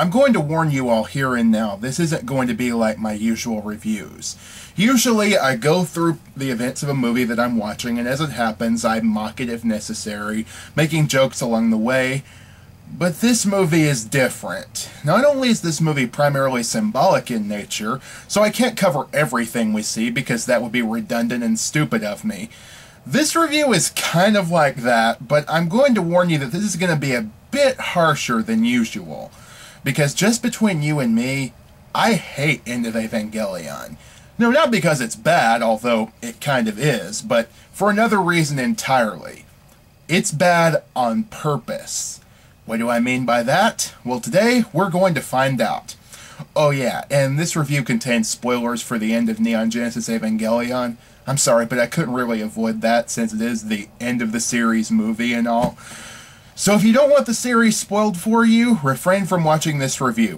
I'm going to warn you all here and now, this isn't going to be like my usual reviews. Usually, I go through the events of a movie that I'm watching, and as it happens, I mock it if necessary, making jokes along the way. But this movie is different. Not only is this movie primarily symbolic in nature, so I can't cover everything we see because that would be redundant and stupid of me. This review is kind of like that, but I'm going to warn you that this is going to be a bit harsher than usual. Because just between you and me, I hate End of Evangelion. No, not because it's bad, although it kind of is, but for another reason entirely. It's bad on purpose. What do I mean by that? Well, today we're going to find out. Oh yeah, and this review contains spoilers for the end of Neon Genesis Evangelion. I'm sorry, but I couldn't really avoid that since it is the end of the series movie and all. So if you don't want the series spoiled for you, refrain from watching this review.